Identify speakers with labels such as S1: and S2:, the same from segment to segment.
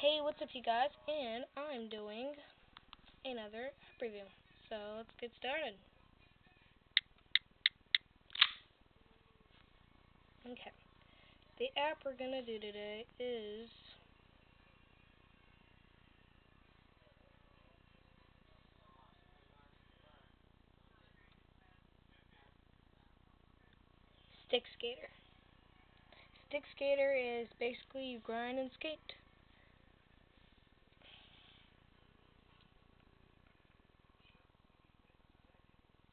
S1: Hey, what's up you guys? And I'm doing another app review. So let's get started. Okay. The app we're gonna do today is Stick Skater. Stick Skater is basically you grind and skate.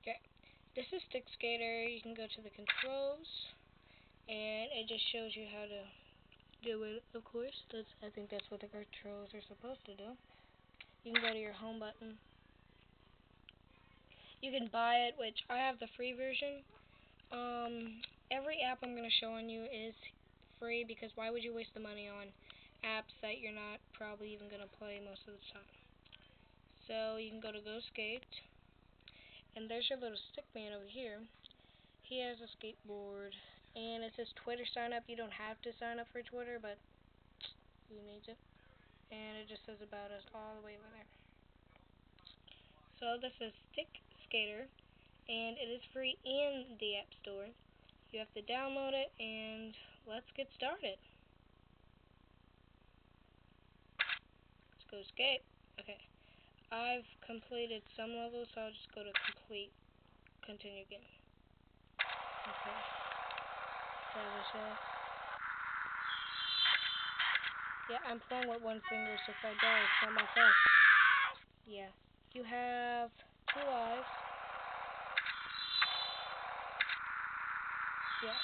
S1: Okay, this is Stick Skater. You can go to the controls, and it just shows you how to do it. Of course, that's I think that's what the controls are supposed to do. You can go to your home button. You can buy it, which I have the free version. Um, every app I'm going to show on you is free because why would you waste the money on apps that you're not probably even going to play most of the time. So you can go to Go Skate. And there's your little stick man over here. He has a skateboard. And it says Twitter sign up. You don't have to sign up for Twitter, but who needs it? And it just says about us all the way over there. So this is Stick Skater. And it is free in the App Store. You have to download it, and let's get started. Let's go skate. Okay. I've completed some levels, so I'll just go to complete, continue game. Okay. Yeah, I'm playing with one finger, so if I die, it's not my fault. Yeah. You have two lives. Yeah.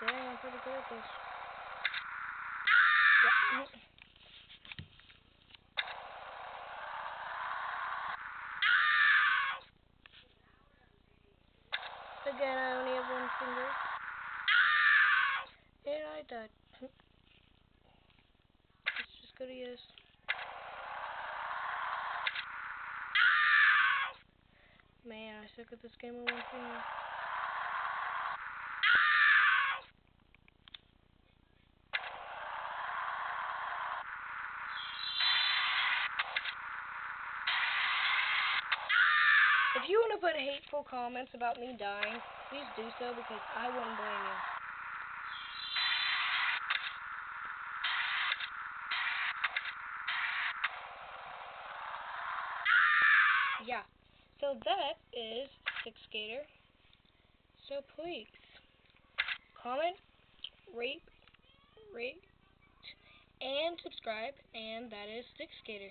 S1: Dang, I'm pretty good at this. Yeah. Again, I only have one finger. And I died. Let's just go to yes. Man, I suck at this game with one finger. If you want to put hateful comments about me dying, please do so because I wouldn't blame you. Yeah. So that is Stick Skater. So please comment, rate, rate, and subscribe. And that is Stick Skater.